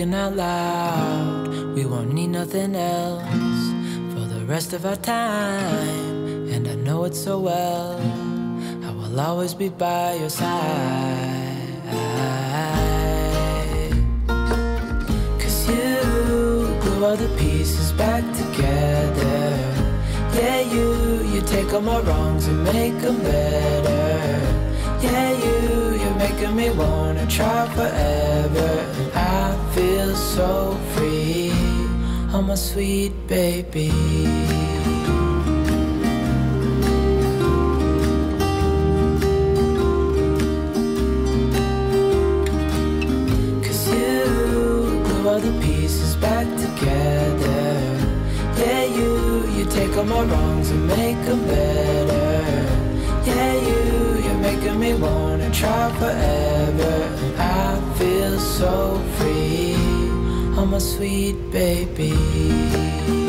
Out loud, we won't need nothing else for the rest of our time. And I know it so well, I will always be by your side. Cause you glue all the pieces back together. Yeah, you, you take all my wrongs and make them better. Yeah, you, you're making me wanna try forever. Feel so free. Oh, my sweet baby. Cause you glue all the pieces back together. Yeah, you, you take all my wrongs and make them better. Yeah, you, you're making me wanna try forever. Feel so free. Oh, my sweet baby.